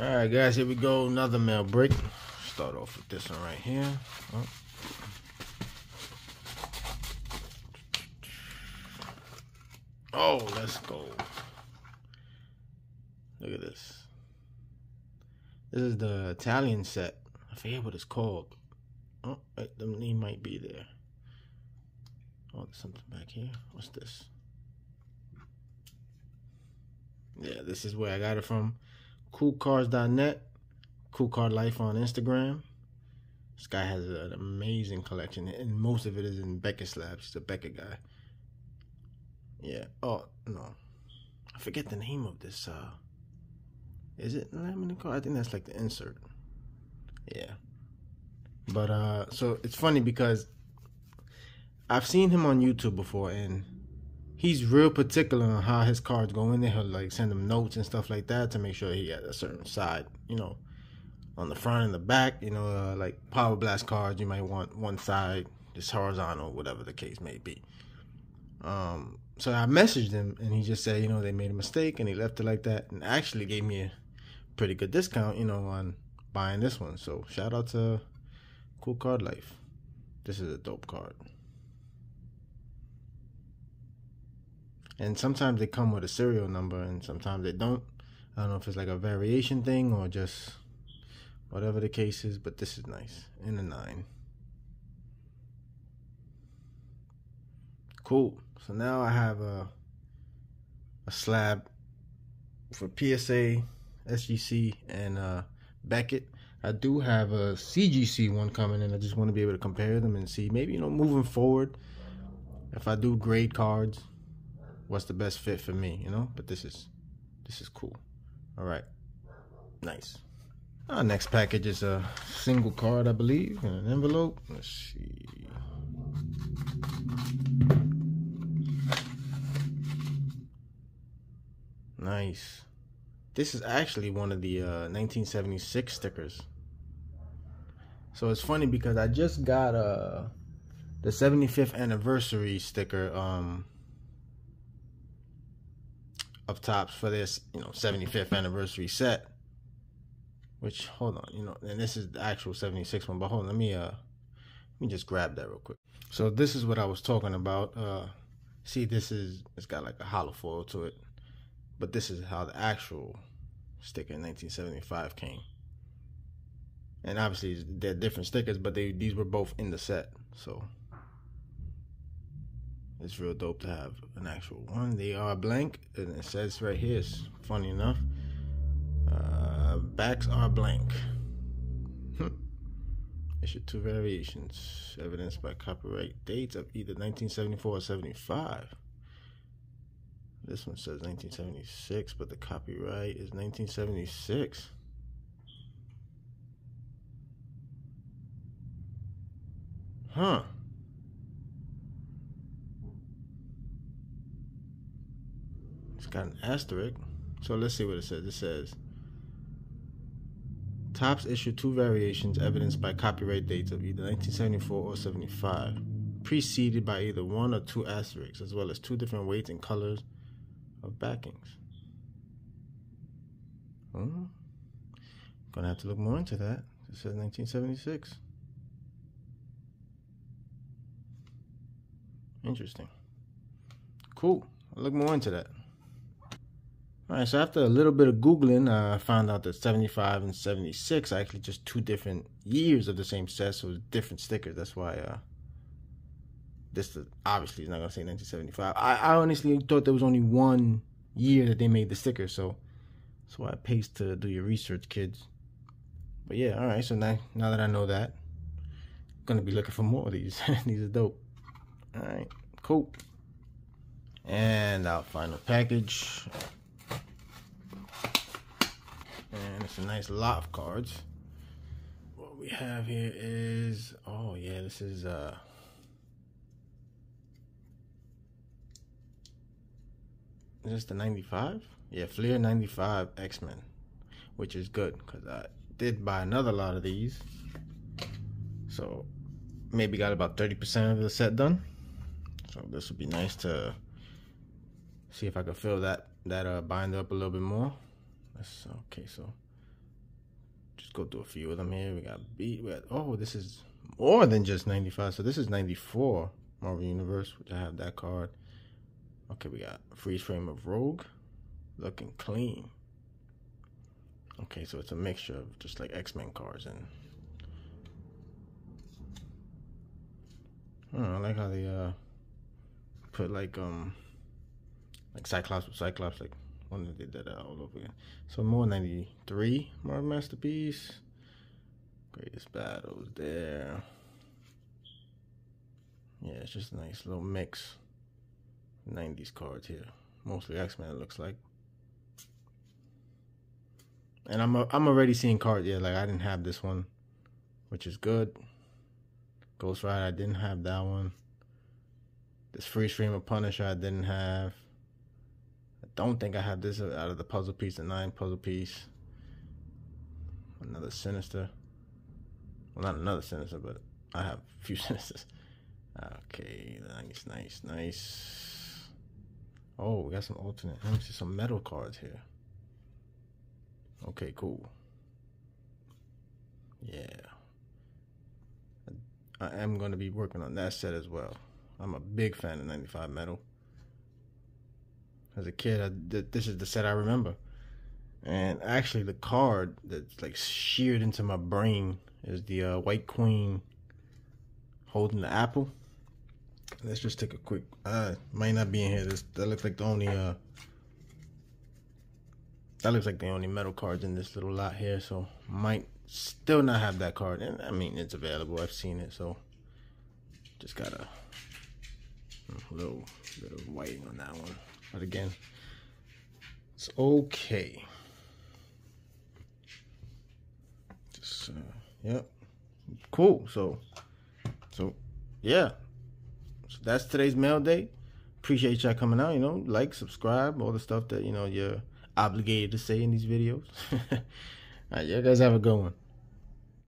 All right, guys, here we go. Another mail break. Start off with this one right here. Oh. oh, let's go. Look at this. This is the Italian set. I forget what it's called. Oh, the name might be there. Oh, there's something back here. What's this? Yeah, this is where I got it from. CoolCards.net. Cool Card Life on Instagram. This guy has an amazing collection, and most of it is in Beckett slabs. He's a Beckett guy. Yeah. Oh no, I forget the name of this. Uh, is it laminate card? I think that's like the insert. Yeah. But uh, so it's funny because I've seen him on YouTube before, and he's real particular on how his cards go in there. He'll like send him notes and stuff like that to make sure he has a certain side, you know, on the front and the back. You know, uh, like Power Blast cards, you might want one side just horizontal, whatever the case may be. Um, so I messaged him, and he just said, you know, they made a mistake, and he left it like that, and actually gave me a pretty good discount, you know, on buying this one. So shout out to Cool Card Life. This is a dope card. And sometimes they come with a serial number and sometimes they don't. I don't know if it's like a variation thing or just whatever the case is, but this is nice. In a nine. Cool. So now I have a a slab for PSA, SGC, and uh, Beckett. I do have a CGC one coming and I just want to be able to compare them and see maybe you know moving forward if I do grade cards, what's the best fit for me, you know? But this is this is cool. All right, nice. Our next package is a single card, I believe, in an envelope. Let's see. Nice. This is actually one of the uh, 1976 stickers. So it's funny because I just got uh, the 75th anniversary sticker um, of Topps for this, you know, 75th anniversary set. Which hold on, you know, and this is the actual 76 one. But hold on, let me uh, let me just grab that real quick. So this is what I was talking about. Uh, see, this is it's got like a holo foil to it, but this is how the actual sticker in 1975 came. And obviously they're different stickers, but they these were both in the set, so it's real dope to have an actual one. They are blank, and it says right here. It's funny enough. Uh, backs are blank. Issue two variations, evidenced by copyright dates of either 1974 or 75. This one says 1976, but the copyright is 1976. Huh. It's got an asterisk. So let's see what it says. It says Topps issued two variations evidenced by copyright dates of either 1974 or 75, preceded by either one or two asterisks, as well as two different weights and colors of backings. Hmm. Gonna have to look more into that. It says 1976. Interesting. Cool. I'll look more into that. All right, so after a little bit of Googling, uh, I found out that 75 and 76 are actually just two different years of the same set, so different stickers. That's why uh, this obviously is not going to say 1975. I, I honestly thought there was only one year that they made the sticker, so that's why it pays to do your research, kids. But yeah, all right, so now, now that I know that, I'm going to be looking for more of these. these are dope. All right, cool. And our final package. And it's a nice lot of cards. What we have here is, oh yeah, this is, uh, is this the 95? Yeah, Fleer 95 X-Men, which is good because I did buy another lot of these. So maybe got about 30% of the set done. So this would be nice to see if I can fill that that uh, binder up a little bit more. That's okay. So just go through a few of them here. We got beat. We got, oh, this is more than just 95. So this is 94 Marvel Universe, which I have that card. Okay, we got freeze frame of Rogue, looking clean. Okay, so it's a mixture of just like X Men cards and. I, know, I like how they uh put like um like Cyclops with Cyclops like when they did that all over again. So more ninety three Marvel Masterpiece. Greatest battles there. Yeah, it's just a nice little mix. 90s cards here. Mostly X-Men it looks like. And I'm a, I'm already seeing cards. Yeah, like I didn't have this one, which is good. Ghost Rider, I didn't have that one. This freeze frame of Punisher, I didn't have. Don't think I have this out of the puzzle piece, the nine puzzle piece. Another Sinister. Well, not another Sinister, but I have a few Sinisters. Okay, nice, nice, nice. Oh, we got some alternate. Let me see some metal cards here. Okay, cool. Yeah. I am going to be working on that set as well. I'm a big fan of 95 metal. As a kid, I, this is the set I remember. And actually, the card that's like sheared into my brain is the uh, White Queen holding the apple. Let's just take a quick. Uh, might not be in here. This that looks like the only. Uh, that looks like the only metal cards in this little lot here. So might still not have that card. And I mean, it's available. I've seen it. So just gotta a little bit of waiting on that one. But again, it's okay. Just uh, yep, cool. So so yeah. So that's today's mail day. Appreciate y'all coming out. You know, like, subscribe, all the stuff that you know you're obligated to say in these videos. all right, you guys have a good one.